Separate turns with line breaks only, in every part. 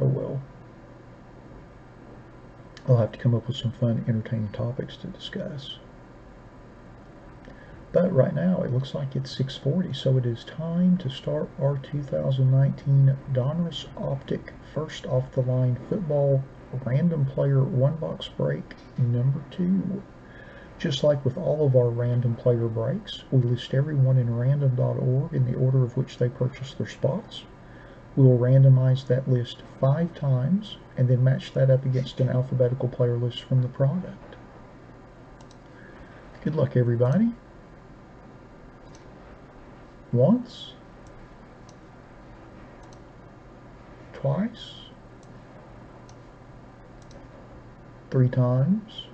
Oh well. I'll have to come up with some fun, entertaining topics to discuss. But right now, it looks like it's 6.40, so it is time to start our 2019 Donruss Optic First Off the Line Football Random Player One Box Break number two. Just like with all of our random player breaks, we list everyone in random.org in the order of which they purchased their spots. We will randomize that list five times and then match that up against an alphabetical player list from the product. Good luck, everybody. Once. Twice. Three times.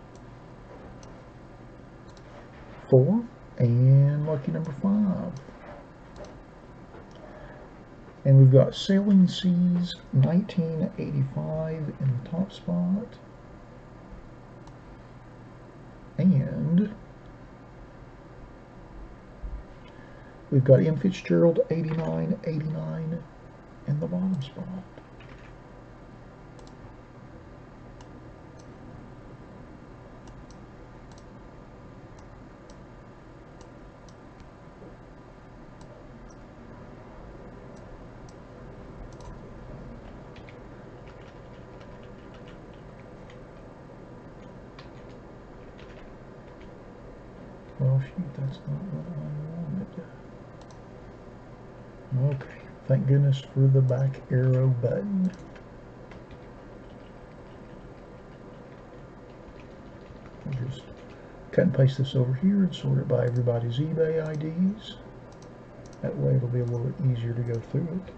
Four. And lucky number five. And we've got Sailing Seas 1985 in the top spot. And we've got M. Fitzgerald 89, 89 in the bottom spot. Well, that's not what I wanted. Okay, thank goodness for the back arrow button. I'll just cut and paste this over here and sort it by everybody's eBay IDs. That way it'll be a little bit easier to go through it.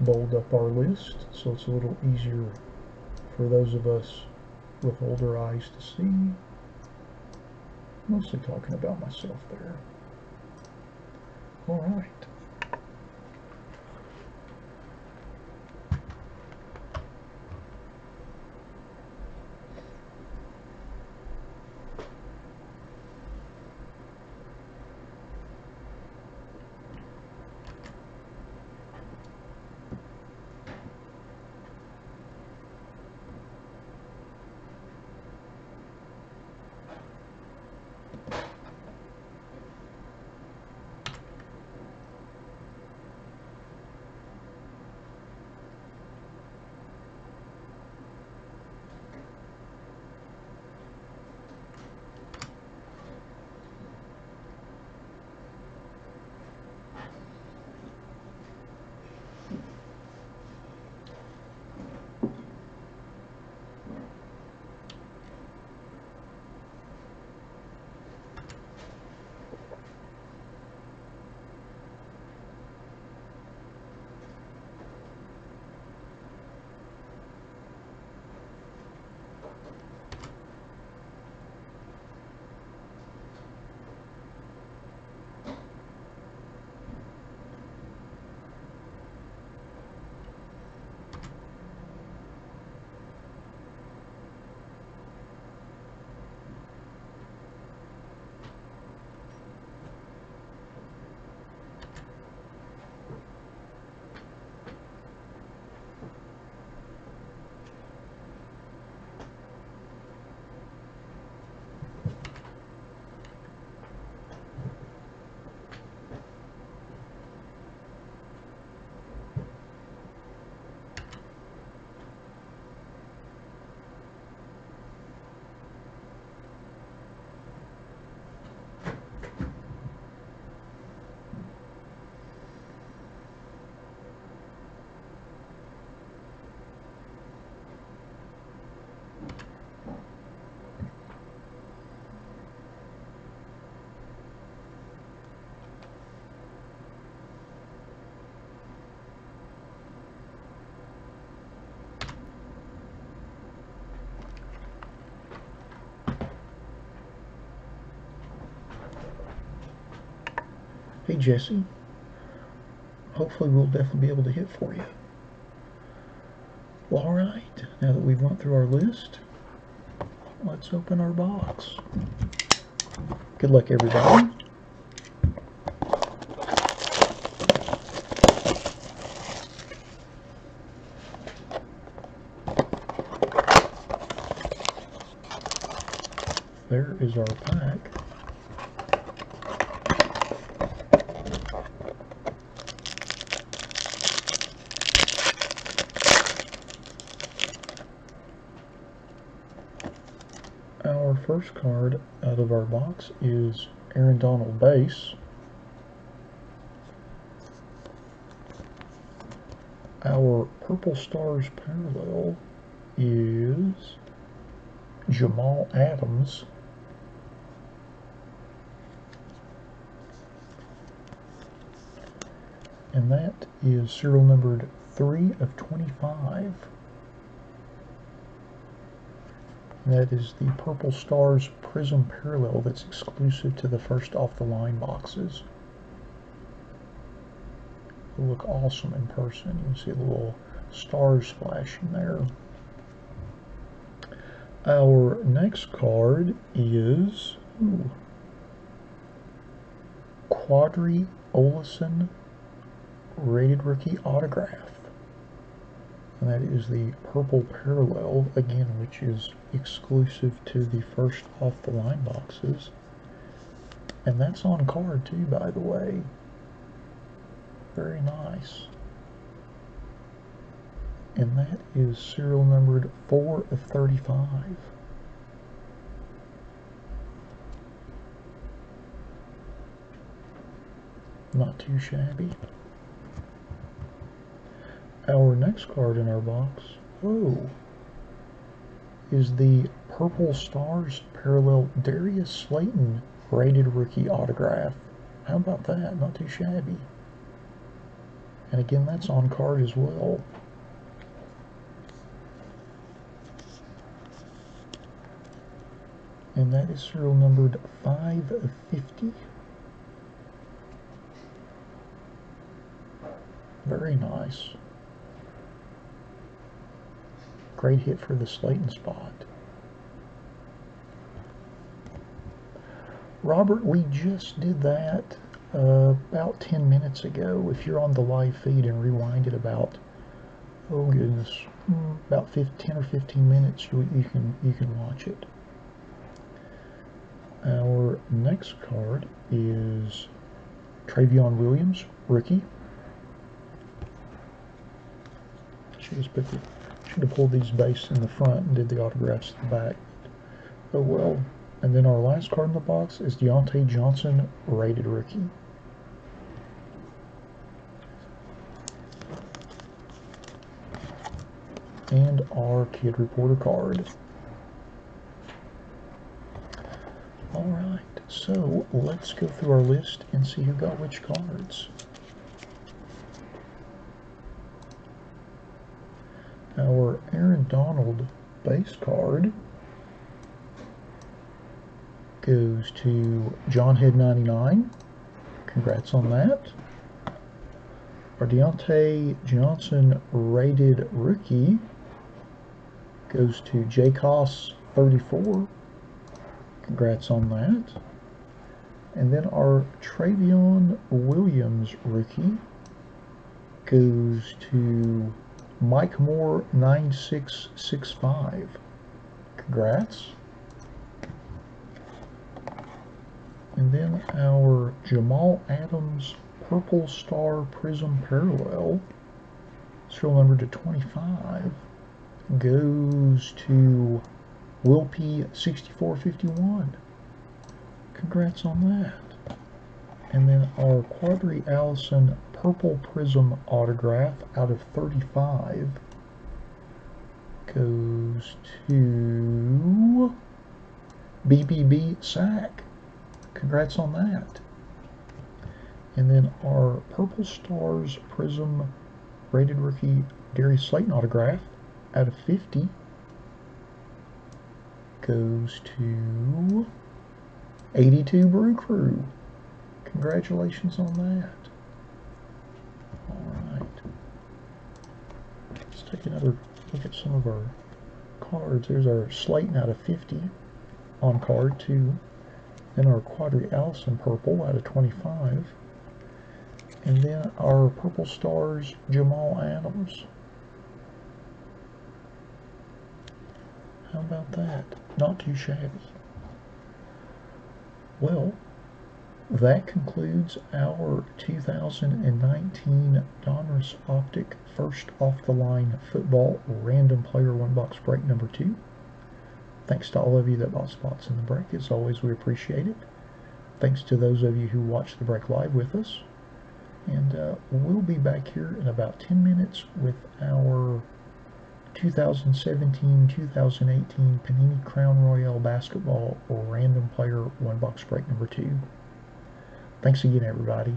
Bold up our list so it's a little easier for those of us with older eyes to see. Mostly talking about myself there. All right. Jesse. Hmm. Hopefully we'll definitely be able to hit for you. Well, all right, now that we've went through our list, let's open our box. Good luck, everybody. There is our pack. First card out of our box is Aaron Donald base. Our Purple Stars parallel is Jamal Adams. And that is serial numbered 3 of 25. And that is the Purple Stars Prism Parallel that's exclusive to the first off the line boxes. It'll look awesome in person. You can see the little stars flashing there. Our next card is ooh, Qadree Ollison Rated Rookie Autograph. And that is the purple parallel, again, which is exclusive to the first off the line boxes. And that's on card too, by the way. Very nice. And that is serial numbered 4 of 35. Not too shabby. Our next card in our box, oh, is the Purple Stars parallel Darius Slayton rated rookie autograph. How about that? Not too shabby. And again, that's on card as well. And that is serial numbered 550. Very nice. Great hit for the Slayton spot. Robert, we just did that uh, about 10 minutes ago. If you're on the live feed and rewind it about, oh goodness, hmm, about 15 or 15 minutes, you, you can you can watch it. Our next card is Trayveon Williams, rookie. Put the, should have pulled these base in the front and did the autographs in the back. Oh well. And then our last card in the box is Diontae Johnson, rated rookie. And our Kid Reporter card. Alright, so let's go through our list and see who got which cards. Our Aaron Donald base card goes to John Head 99. Congrats on that. Our Diontae Johnson rated rookie goes to J. 34. Congrats on that. And then our Trayveon Williams rookie goes to Mike Moore 9665. Congrats. And then our Jamal Adams Purple Star Prism Parallel, serial number to 25, goes to Will P 6451. Congrats on that. And then our Qadree Ollison Purple Prism autograph out of 35 goes to BBB Sack. Congrats on that. And then our Purple Stars Prism rated rookie Darius Slayton autograph out of 50 goes to 82 Brew Crew. Congratulations on that. Alright. Let's take another look at some of our cards. There's our Slayton out of 50 on card 2. Then our Qadree Ollison purple out of 25. And then our Purple Stars Jamal Adams. How about that? Not too shabby. Well, that concludes our 2019 Donruss Optic first off the line football random player one box break number two. Thanks to all of you that bought spots in the break. As always, we appreciate it. Thanks to those of you who watched the break live with us. And uh, we'll be back here in about 10 minutes with our 2017-2018 Panini Crown Royale Basketball or Random Player One Box Break number two. Thanks again, everybody.